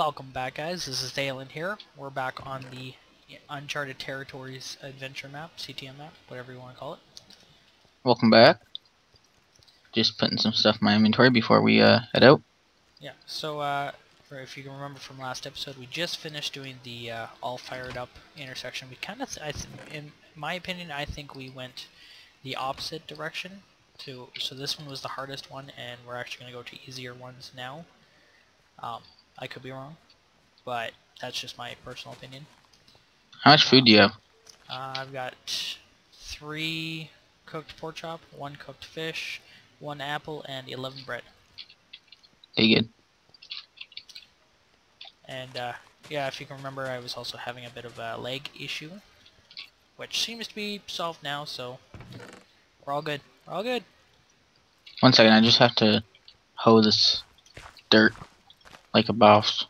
Welcome back guys, this is Thayolan here. We're back on the Uncharted Territories adventure map, CTM map, whatever you want to call it. Welcome back. Just putting some stuff in my inventory before we uh, head out. Yeah, so uh, for, if you can remember from last episode, we just finished doing the uh, all fired up intersection. We kind of, in my opinion, I think we went the opposite direction. To, so this one was the hardest one, and we're actually going to go to easier ones now. Um, I could be wrong, but that's just my personal opinion. How much food do you have? Uh, I've got three cooked pork chop, one cooked fish, one apple, and 11 bread. Pretty good. And uh, yeah, if you can remember, I was also having a bit of a leg issue, which seems to be solved now, so we're all good. We're all good. One second, I just have to hoe this dirt like a boss.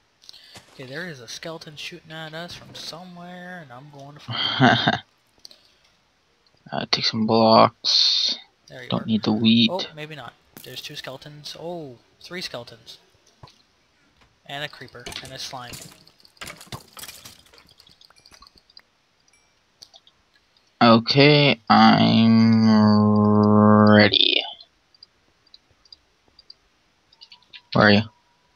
Okay, there is a skeleton shooting at us from somewhere, and I'm going to find uh, take some blocks. There you Don't are. need the wheat. Oh, maybe not. There's two skeletons. Oh, three skeletons. And a creeper, and a slime. Okay, I'm ready. Where are you?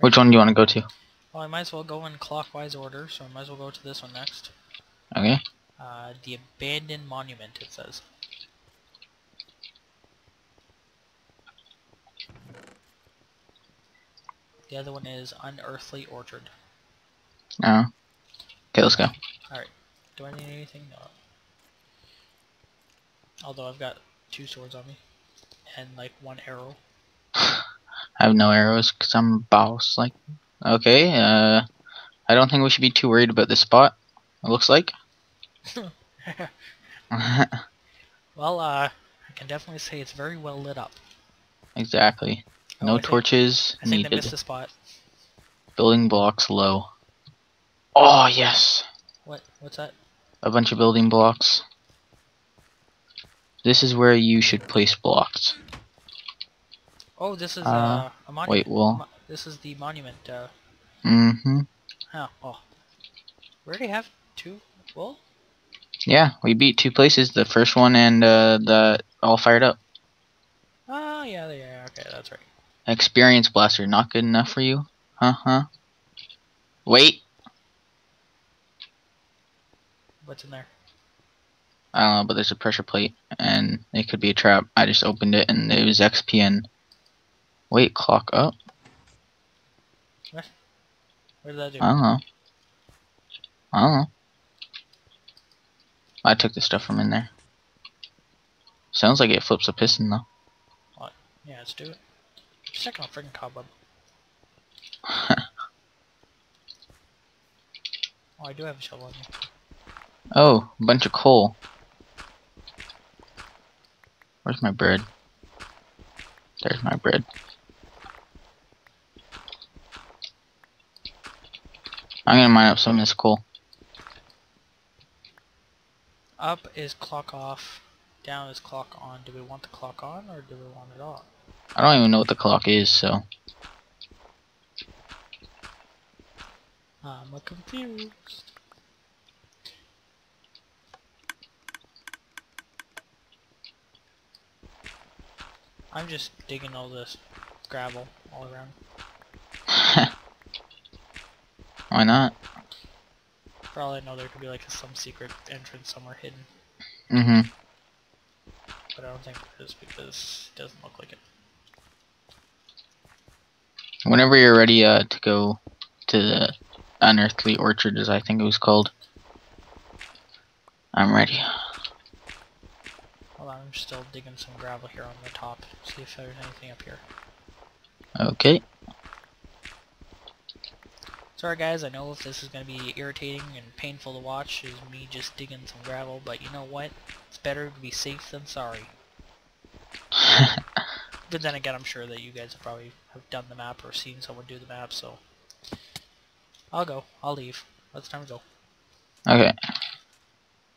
Which one do you want to go to? Well, I might as well go in clockwise order, so I might as well go to this one next. Okay. Uh, the Abandoned Monument, it says. The other one is Unearthly Orchard. Oh. Okay, let's go. Alright. Do I need anything? No. Although I've got two swords on me. And like one arrow. I have no arrows because I'm boss. Like, okay. Uh, I don't think we should be too worried about this spot. It looks like. well, uh, I can definitely say it's very well lit up. exactly. Oh, No I think- torches I think they missed a spot. Building blocks low. Oh yes, What? What's that? a bunch of building blocks. This is where you should place blocks. Oh, this is Uh, uh, a monument. Wait, well, this is the monument. Uh, mm-hmm. oh, oh. We already have two. Well, Yeah, we beat two places. The first one and uh, the all fired up. oh yeah, yeah, okay, that's right. Experience blaster, not good enough for you? Huh? Huh? Wait, What's in there? I don't know, but there's a pressure plate, and it could be a trap. I just opened it, and it was XPN. Wait, clock up? What What did that do? I don't know. I don't know. I took the stuff from in there. Sounds like it flips a piston though. What? Yeah, let's do it. Checking a freaking cobweb. Oh, I do have a shovel on me. oh, a bunch of coal. Where's my bread? There's my bread. I'm gonna mine up something that's cool. Up is clock off. Down is clock on. Do we want the clock on or do we want it off? I don't even know what the clock is, so. I'm confused. I'm just digging all this gravel all around. Why not? For all I know, there could be like some secret entrance somewhere hidden, Mm-hmm. but I don't think there is because it doesn't look like it. Whenever you're ready uh, to go to the Unearthly Orchard, as I think it was called. I'm ready. Hold on, I'm still digging some gravel here on the top. See if there's anything up here. Okay. Sorry guys, I know if this is going to be irritating and painful to watch, is me just digging some gravel, but you know what? It's better to be safe than sorry. But then again, I'm sure that you guys have probably have done the map or seen someone do the map, so... I'll go. I'll leave. It's time to go. okay.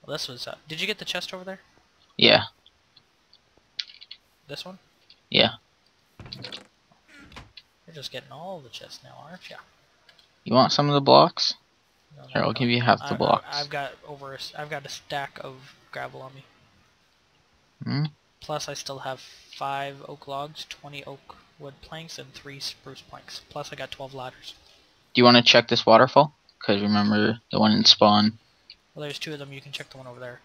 Well, this was, uh, did you get the chest over there? Yeah. This one? Yeah. You're just getting all the chests now, aren't ya? You want some of the blocks? No, no, Here, I'll no. give you half the I- blocks. I've got over. a I've got a stack of gravel on me. Hmm? Plus, I still have five oak logs, twenty oak wood planks, and three spruce planks. Plus, I got twelve ladders. Do you want to check this waterfall? Because remember the one in spawn. Well, there's two of them. You can check the one over there.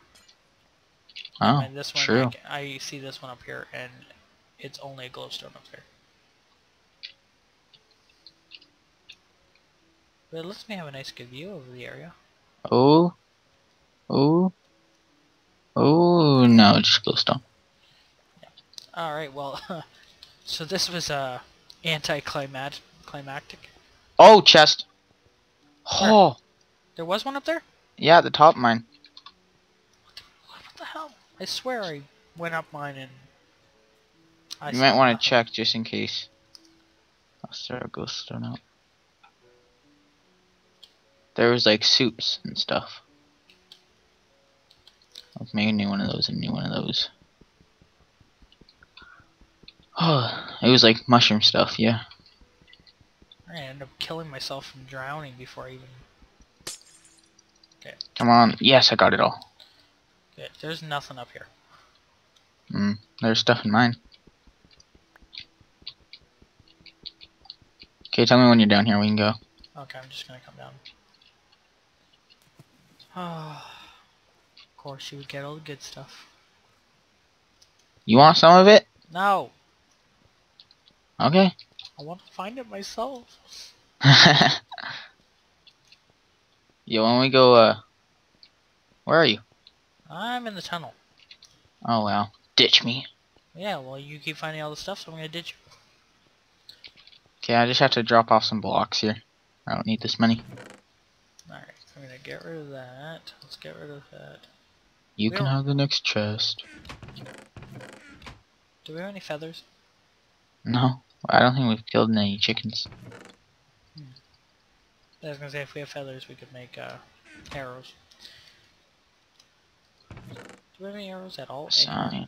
Oh, and this one, true. I, I see this one up here, and it's only a glowstone up there. But it lets me have a nice good view over the area. Oh. Oh. Oh, no, just glowstone. Alright, well, so this was uh, anti-climactic. Oh, chest. Oh, There was one up there? yeah, at the top of mine. What the hell? I swear I went up mine and... I You might want to check just in case. I'll start a glowstone out. There was like soups and stuff. Let's make a new one of those, a new one of those. Oh, it was like mushroom stuff, yeah. I ended up killing myself from drowning before I even... Okay. Come on. Yes, I got it all. Okay, there's nothing up here. Mm, there's stuff in mine. Okay, tell me when you're down here, we can go. Okay, I'm just gonna come down. Of course, you would get all the good stuff. You want some of it? No! Okay. I want to find it myself. Yo, when we go, uh, where are you? I'm in the tunnel. Oh wow, ditch me. Yeah, well, you keep finding all the stuff, so I'm gonna ditch you. Okay, I just have to drop off some blocks here. I don't need this many. I'm gonna get rid of that. Let's get rid of that. You We can have the next chest. Do we have any feathers? No, I don't think we've killed any chickens. I was gonna say, if we have feathers, we could make, uh, arrows. Do we have any arrows at all? Sign.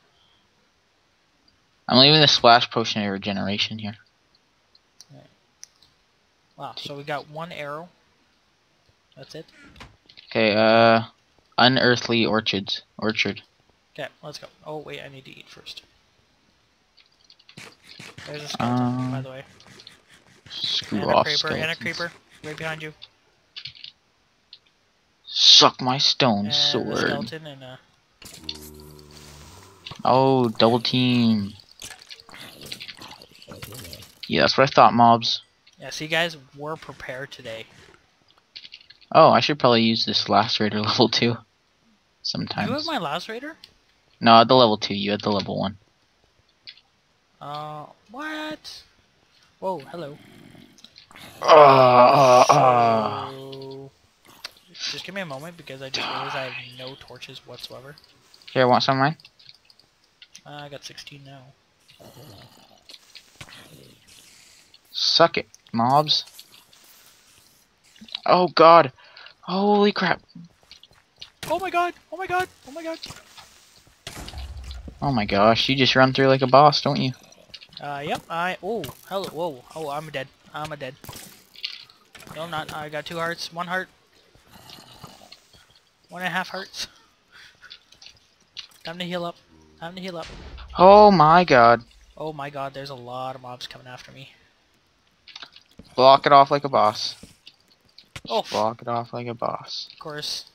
I'm leaving the splash potion of regeneration here. Wow, so we got one arrow. That's it? Okay, uh, unearthly orchards. Orchard. Okay, let's go. Oh, wait, I need to eat first. There's a skeleton, by Um, the way. Screw And a off, creeper, and a creeper. Right behind you. Suck my stone And a sword. skeleton and a... Oh, double team. Yeah, that's what I thought, mobs. Yeah, see guys, we're prepared today. Oh, I should probably use this last raider level 2. sometimes. You have my last raider? No, at the level 2, you had the level 1. Uh, what? Whoa, hello. Uh, uh, So, just give me a moment because I just realized I have no torches whatsoever. Here, want some of mine? Uh, I got 16 now. Suck it, mobs. Oh god. Holy crap. Oh my god! Oh my god! Oh my god! Oh my gosh, you just run through like a boss, don't you? Uh, yep, I... Oh, hello, whoa. Oh, I'm dead. I'm a dead. No, I'm not. I got two hearts. One heart. One and a half hearts. Time to heal up. Time to heal up. Oh my god. Oh my god, there's a lot of mobs coming after me. Block it off like a boss. Oh, block it off like a boss. Of course.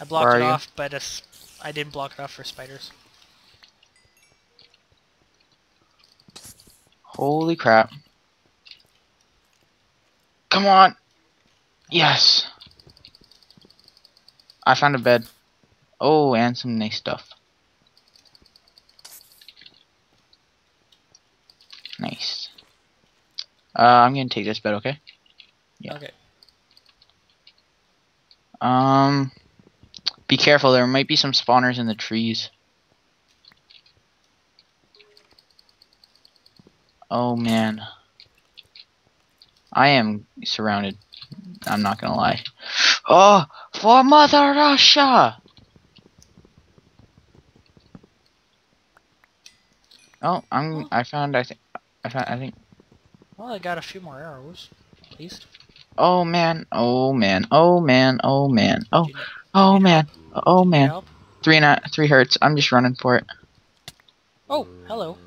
I blocked it you? off, but I didn't block it off for spiders. Holy crap. Come on. Yes. I found a bed. Oh, and some nice stuff. Nice. Uh, I'm gonna take this bed, okay? Yeah. Okay. Um, be careful. There might be some spawners in the trees. Oh man, I am surrounded. I'm not gonna lie. Oh, for Mother Russia! Oh, I'm. I found. I think. I found. I think. Well, I got a few more arrows. please. Oh man, oh man, oh man, oh man, oh, Do you need oh man, oh man. Three and a, three hertz. I'm just running for it. Oh, hello.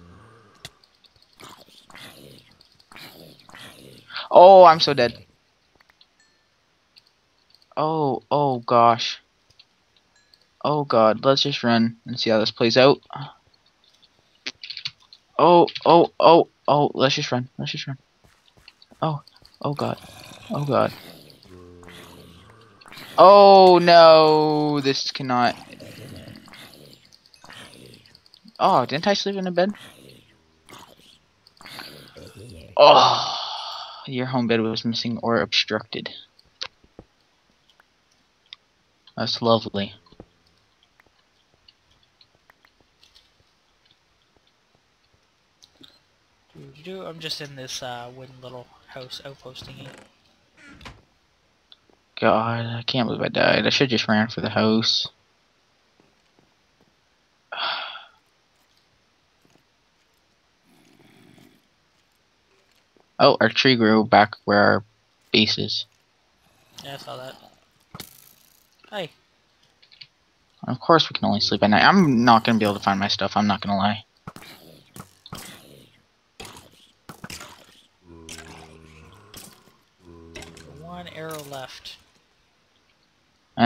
Oh, I'm so dead. Oh, oh gosh. Oh god, let's just run and see how this plays out. Oh, oh, oh, oh, let's just run. Let's just run. Oh, oh god. Oh god. Oh no, this cannot. Oh, didn't I sleep in a bed? Oh, your home bed was missing or obstructed. That's lovely. I'm just in this uh, wooden little house outposting. God, I can't believe I died. I should just ran for the house. Oh, our tree grew back where our base is. Yeah, I saw that. Hi. Of course, we can only sleep at night. I'm not gonna be able to find my stuff. I'm not gonna lie.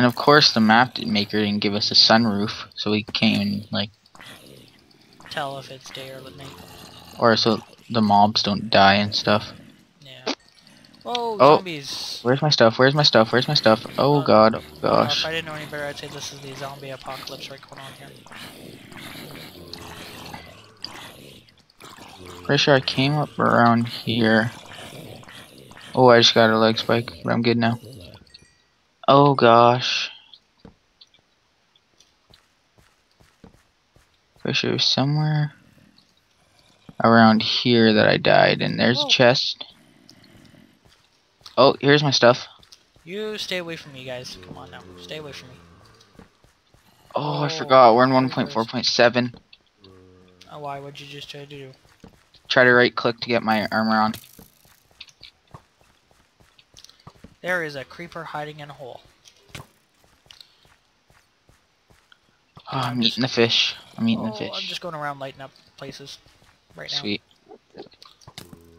Of course, the map maker didn't give us a sunroof, so we can't like, Tell if it's day or night. or so the mobs don't die and stuff. Yeah. Whoa, Oh. zombies. Where's my stuff? Where's my stuff? Where's my stuff? Oh Uh, God, oh Uh, gosh. if I didn't know any better, I'd say this is the zombie apocalypse right going on here. Pretty sure I came up around here. Oh, I just got a leg spike, but I'm good now. Oh gosh. Sure it was somewhere around here that I died, and there's a oh. chest. Oh, here's my stuff. You stay away from me, guys. Come on now. Stay away from me. Oh, I Oh, forgot. We're in 1.4.7. Oh, why? What'd you just try to do? Try to right click to get my armor on. There is a creeper hiding in a hole. Oh, I'm eating the fish. I'm eating oh, the fish. I'm just going around lighting up places right now. Sweet.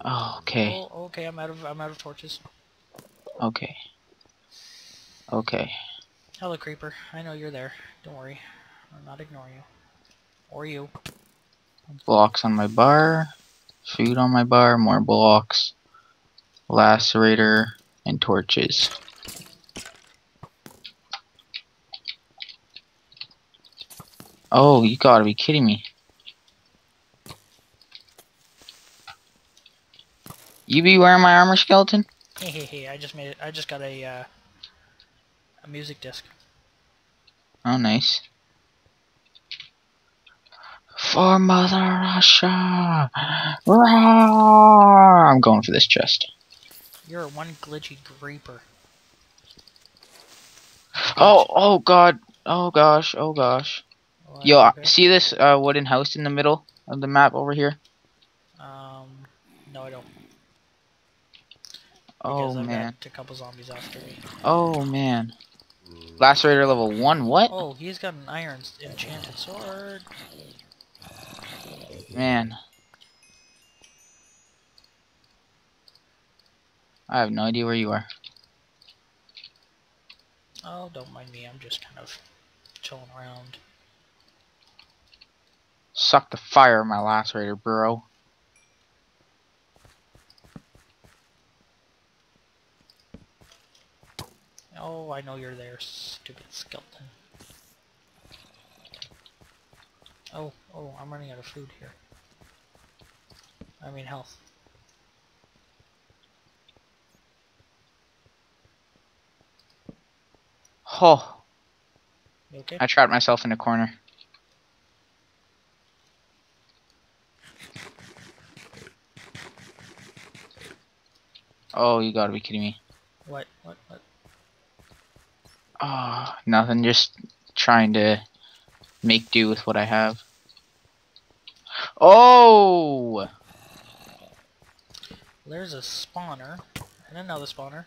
Oh, okay. Oh, okay. I'm out of I'm out of torches. Okay. Okay. Hello, creeper. I know you're there. Don't worry. I'm not ignoring you. Or you. Blocks on my bar. Food on my bar. More blocks. Lacerator. And torches. Oh, you gotta be kidding me. You be wearing my armor skeleton? Hey, hey, hey! I just made it. I just got a uh, a music disc. Oh, nice. For Mother Russia! Roar! I'm going for this chest. You're one glitchy creeper. Oh, oh god. Oh gosh, oh gosh. Oh, Yo, okay. see this uh, wooden house in the middle of the map over here? Um, no, I don't. Oh I've man. a couple zombies after me. Oh man. Lacerator level 1, what? Oh, he's got an iron enchanted sword. Man. I have no idea where you are. Oh, don't mind me. I'm just kind of chilling around. Suck the fire, my lacerator, bro. Oh, I know you're there, stupid skeleton. Oh, oh, I'm running out of food here. I mean health. Oh, okay? I trapped myself in a corner. Oh, you gotta be kidding me. What? What? What? Oh, nothing, just trying to make do with what I have. Oh! There's a spawner, And another spawner.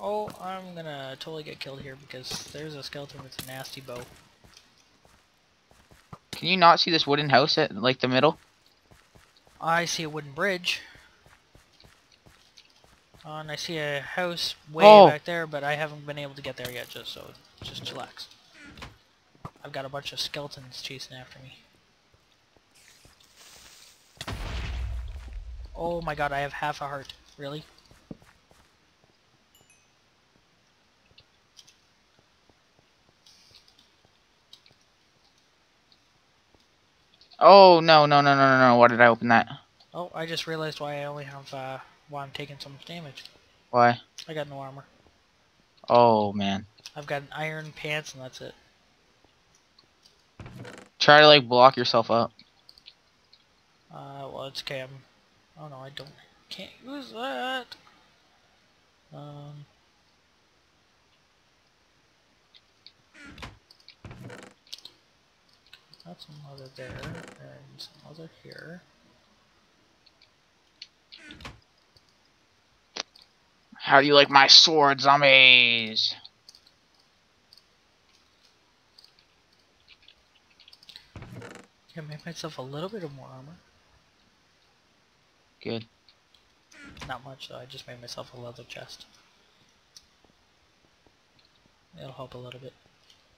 Oh, I'm gonna totally get killed here because there's a skeleton with a nasty bow. Can you not see this wooden house at like the middle? I see a wooden bridge. Uh, and I see a house way Oh. back there, but I haven't been able to get there yet, just so just chillax. I've got a bunch of skeletons chasing after me. Oh my god, I have half a heart. Really? Oh no no no no no no! Why did I open that? Oh, I just realized why I only have, uh, why I'm taking so much damage. Why? I got no armor. Oh man! I've got an iron pants and that's it. Try to like block yourself up. Uh, well, it's okay. I'm. Oh no, I don't. Can't use that. Um. That's some leather there, and some other here. How do you like my sword, zombies? I made myself a little bit of more armor. Good. Not much though. I just made myself a leather chest. It'll help a little bit.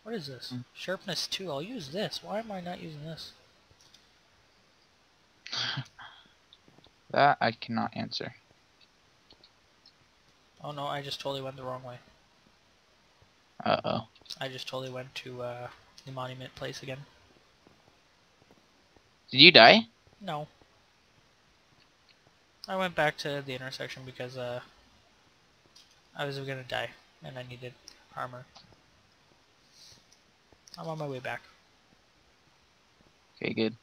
What is this? Mm. Sharpness 2. I'll use this. Why am I not using this? That I cannot answer. Oh no, I just totally went the wrong way. Uh oh. I just totally went to uh, the monument place again. Did you die? No. I went back to the intersection because uh, I was gonna die and I needed armor. I'm on my way back. Okay, good.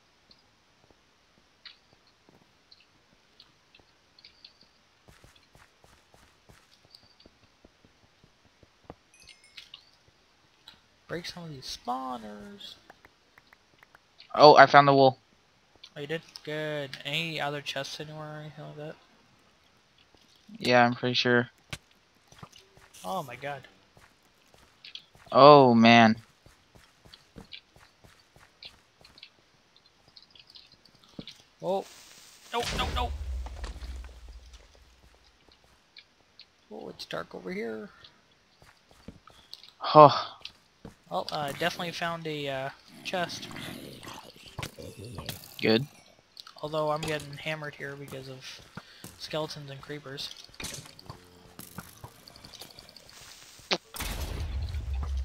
Break some of these spawners. Oh, I found the wool. Oh, you did? Good. Any other chests anywhere or anything like that? Yeah, I'm pretty sure. Oh my god. Oh man. Oh. No, no, no. Oh, it's dark over here. Oh, Well, uh, definitely found a uh, chest. good. Although I'm getting hammered here because of skeletons and creepers.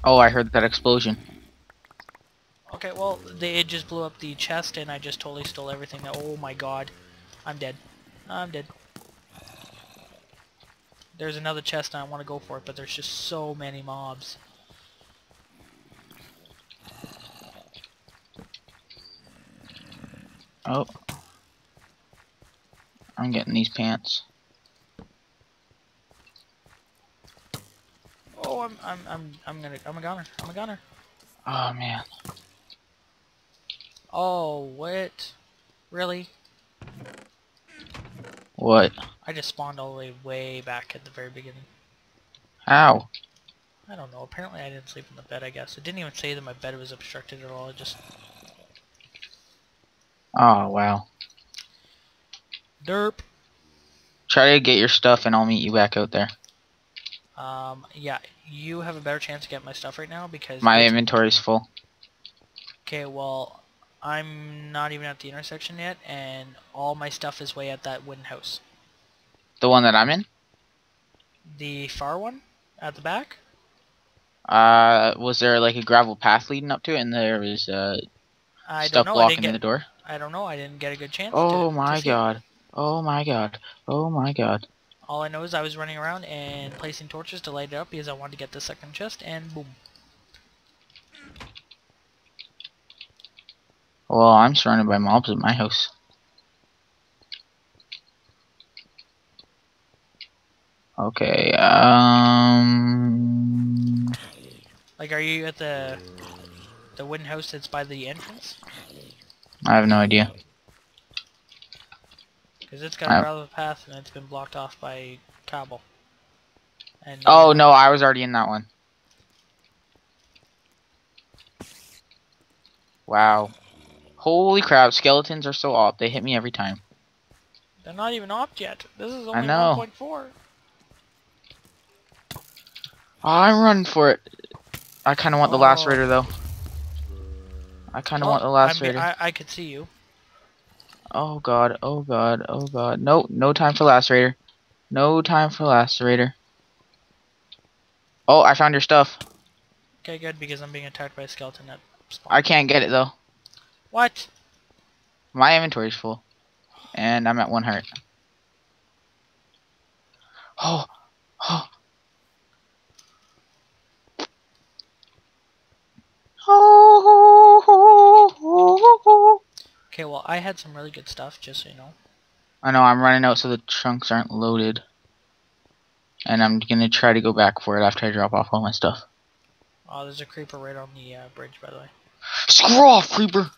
Oh, I heard that explosion. Okay, well, they it just blew up the chest and I just totally stole everything. Oh my god. I'm dead. I'm dead. There's another chest and I want to go for it, but there's just so many mobs. Oh. I'm getting these pants. Oh, I'm I'm I'm I'm gonna I'm a gunner. I'm a gunner. Oh man. Oh, what? Really? What? I just spawned all the way way back at the very beginning. How? I don't know. Apparently I didn't sleep in the bed, I guess. It didn't even say that my bed was obstructed at all. It just... Oh wow. Derp! Try to get your stuff and I'll meet you back out there. Um, yeah, you have a better chance to get my stuff right now because... My inventory's full. Okay, well, I'm not even at the intersection yet, and all my stuff is way at that wooden house. The one that I'm in? The far one? At the back? Uh, was there like a gravel path leading up to it and there was uh, I stuff don't know. I blocking didn't the get. door? I don't know. I didn't get a good chance. Oh to, my to god. Oh my god. Oh my god. All I know is I was running around and placing torches to light it up because I wanted to get the second chest, and boom. Well, I'm surrounded by mobs at my house. Okay, um... Like, are you at the the wooden house that's by the entrance? I have no idea. Because it's got a gravel path and it's been blocked off by cobble. And Oh no, I was already in that one. Wow. Holy crap, skeletons are so op. They hit me every time. They're not even opt yet. This is only know. 1.4. Oh, I'm running for it. I kind of oh. want the Oh. lacerator though. I kind of want the Oh, I'm be- lacerator. I, I could see you. Oh god, oh god, oh god. No, no time for lacerator. No time for lacerator. Oh, I found your stuff. Okay, good, because I'm being attacked by a skeleton at spawn. I can't get it though. What? My inventory's full. And I'm at one heart. Oh, oh. Oh, Okay, well, I had some really good stuff, just so you know. I know I'm running out so the trunks aren't loaded. And I'm gonna try to go back for it after I drop off all my stuff. Oh, there's a creeper right on the uh, bridge, by the way. Screw off, creeper!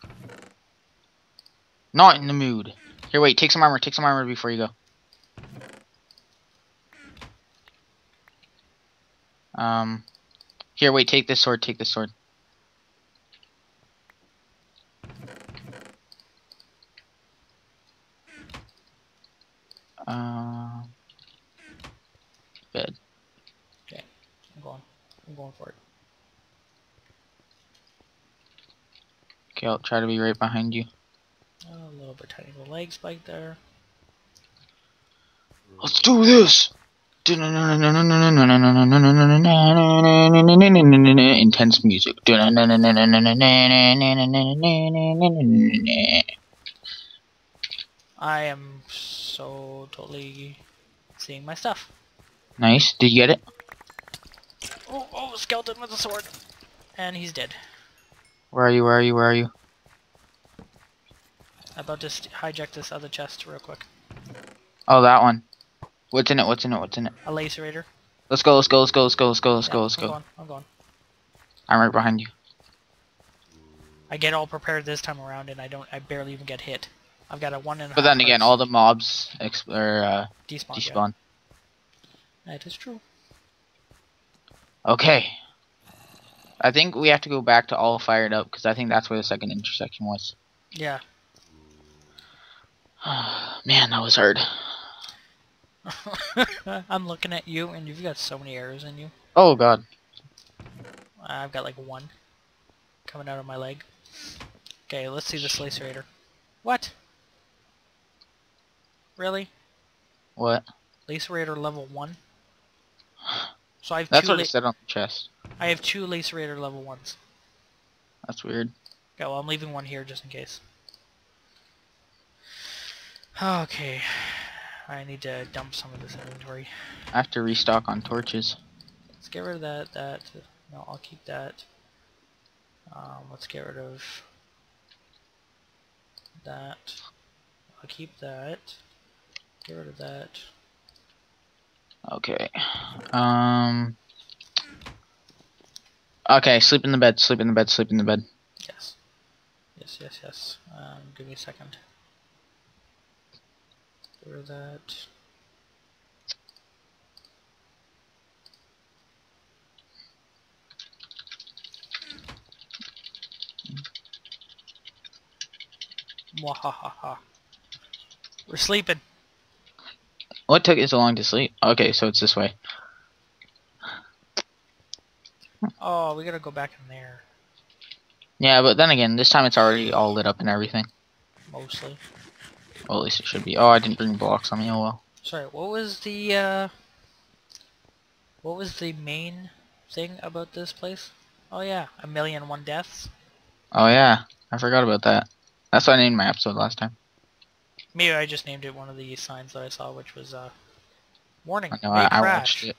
Not in the mood. Here, wait, take some armor, take some armor before you go. Um, here, wait, take this sword, take this sword. Um, bed. Okay I'm going. I'm going for it. Okay, I'll try to be right behind you. Oh, a little bit tiny little leg spike there. Let's do this! Intense music. I am so totally seeing my stuff. Nice. Did you get it? Oh, oh, skeleton with a sword. And he's dead. Where are you? Where are you? Where are you? I About to hijack this other chest real quick. Oh, that one. What's in it? What's in it? What's in it? A lacerator. Let's go. Let's go. Let's go. Let's go. Let's go. Let's Yeah, go. Let's I'm go. Going, I'm going. I'm right behind you. I get all prepared this time around, and I don't. I barely even get hit. I've got a one and a But then again, all the mobs exp- or uh, despawn. yeah. That is true. Okay. I think we have to go back to all fired up because I think that's where the second intersection was. Yeah. Man, that was hard. I'm looking at you, and you've got so many arrows in you. Oh god. I've got like one coming out of my leg. Okay, let's see this lacerator. What? Really? What? Lacerator level one? So I have That's two. what it said on the chest. I have two lacerator level ones. That's weird. Okay, well I'm leaving one here just in case. Okay, I need to dump some of this inventory. I have to restock on torches. Let's get rid of that. That no, I'll keep that. Um, let's get rid of that. I'll keep that. Get rid of that. Okay. Um. Okay, sleep in the bed. Sleep in the bed. Sleep in the bed. Yes. Yes, yes, yes. Um, give me a second. Get that. Mwahaha. We're sleeping. What took you so long to sleep? Okay, so it's this way. Oh, we gotta go back in there. Yeah, but then again, this time it's already all lit up and everything. Mostly. Well, at least it should be. Oh, I didn't bring blocks on me. Oh well. Sorry, what was the, uh... What was the main thing about this place? Oh yeah, a million one deaths. Oh yeah, I forgot about that. That's what I named my episode last time. Maybe I just named it one of the signs that I saw, which was, uh... Warning, I know may I, I watched it.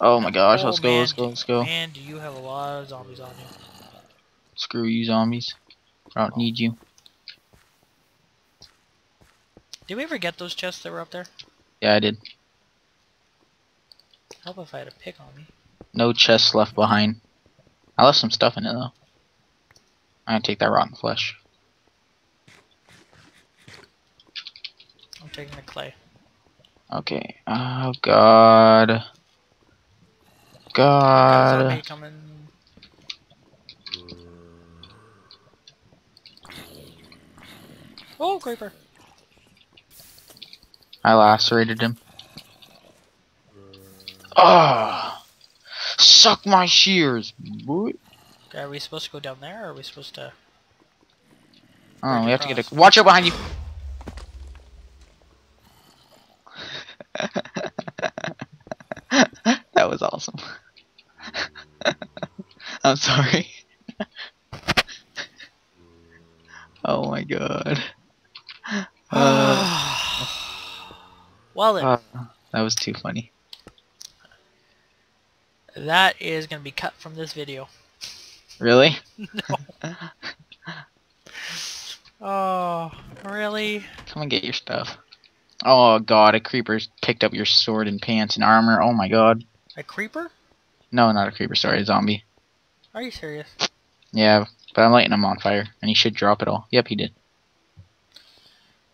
Oh my gosh, Oh, let's go, man, let's go, let's go. Man, do you have a lot of zombies on you. Screw you, zombies. I don't need you. Did we ever get those chests that were up there? Yeah, I did. Help if I had a pick on me. No chests left behind. I left some stuff in it though. I'm gonna take that rotten flesh. Taking the clay. Okay. Oh god. God. Oh, creeper. I lacerated him. Ah! Suck my shears, boy. Okay, are we supposed to go down there, or are we supposed to... Oh, we have to get a. Watch out behind you. that was awesome. I'm sorry. oh my god. Uh, well then, uh, that was too funny. that is going to be cut from this video. Really? no. Oh, really? Come and get your stuff. Oh god, a creeper's picked up your sword and pants and armor. Oh my god. A creeper? No, not a creeper, sorry, a zombie. Are you serious? Yeah, but I'm lighting him on fire, and he should drop it all. Yep, he did.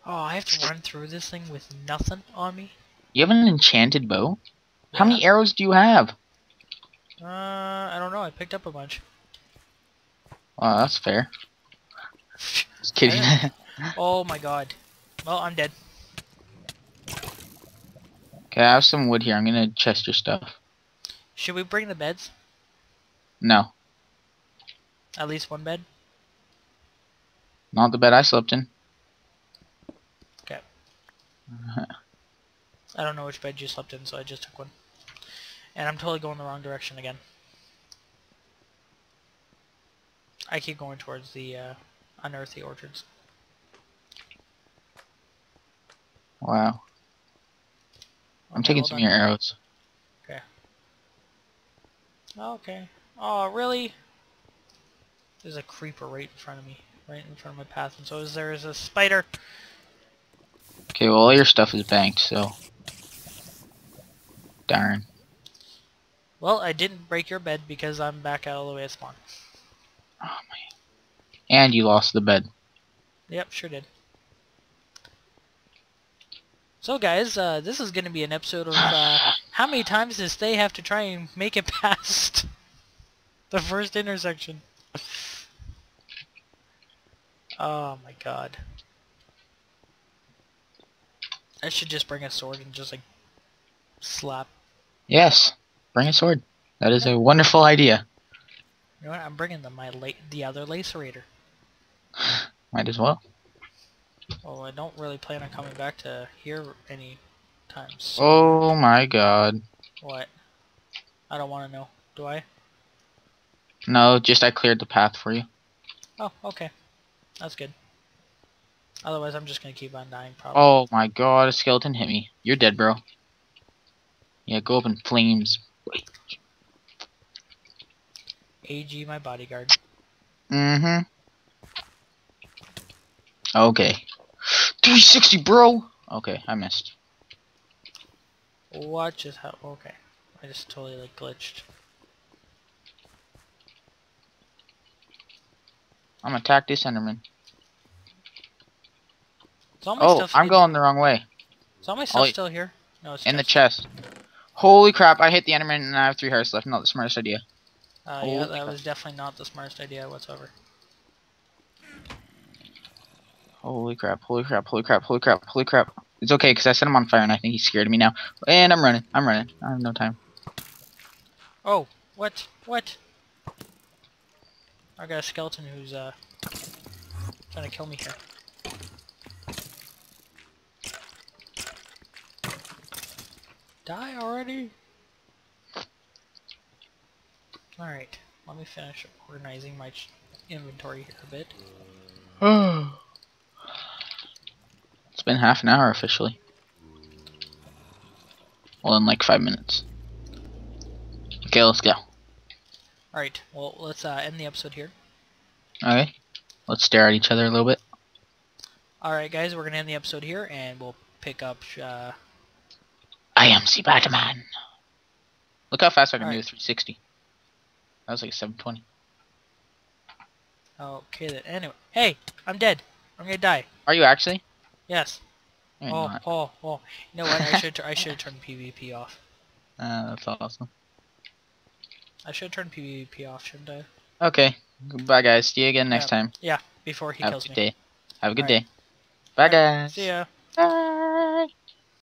Oh, I have to run through this thing with nothing on me? You have an enchanted bow? How many arrows do you have? Uh, I don't know. I picked up a bunch. Wow, that's fair. Just kidding. Oh my god. Well, I'm dead. okay, I have some wood here. I'm gonna chest your stuff. Should we bring the beds? No, At least one bed? not the bed I slept in. Okay. I don't know which bed you slept in, so I just took one. And I'm totally going the wrong direction again. I keep going towards the uh, unearthly orchards. Wow. I'm Okay, taking some on. of your arrows. Okay. Oh, really? There's a creeper right in front of me. Right in front of my path. And so is there is a spider. Okay, well, all your stuff is banked, so. Darn. Well, I didn't break your bed because I'm back out all the way spawn. Oh, man. And you lost the bed. Yep, sure did. So guys, uh, this is going to be an episode of uh, how many times does they have to try and make it past the first intersection? Oh my god. I should just bring a sword and just like slap. Yes, bring a sword. That is a wonderful idea. You know what? I'm bringing the my la- the other lacerator. Might as well. Well, I don't really plan on coming back to here any time soon. Oh my god. What? I don't want to know. Do I? No, just I cleared the path for you. Oh, okay. That's good. Otherwise, I'm just gonna keep on dying, probably. Oh my god, a skeleton hit me. You're dead, bro. Yeah, go up in flames. AG, my bodyguard. Mm-hmm. Okay. 360, bro! Okay, I missed. What just how? Okay, I just totally like glitched. I'm gonna attack this Enderman. All Oh, I'm going the wrong way. Is all my stuff y- still here? No, it's In the chest. Holy crap, I hit the Enderman and I have three hearts left. Not the smartest idea. Uh, yeah, that crap. was definitely not the smartest idea whatsoever. Holy crap, holy crap, holy crap, holy crap, holy crap. It's okay, because I set him on fire and I think he's scared of me now. And I'm running, I'm running. I have no time. Oh, what? What? I got a skeleton who's uh trying to kill me here. Die already? Alright, let me finish organizing my inventory here a bit. it's been half an hour officially. Well, in like five minutes. Okay, let's go. Alright, well let's uh, end the episode here. Okay. Let's stare at each other a little bit. Alright guys, we're gonna end the episode here and we'll pick up uh, I am the Batman. Look how fast I can do a 360. That was like a 720. Okay then. Anyway, hey, I'm dead. I'm gonna die. Are you actually? Yes. You're oh, not. oh, oh. You know what? I should I should have turned PvP off. Uh, that's awesome. I should turn PvP off, shouldn't I? Okay. Goodbye, guys. See you again next Yeah. time. Yeah, before he Have a kills good me. day. Have a good Alright. day. Bye, Alright, guys. See ya.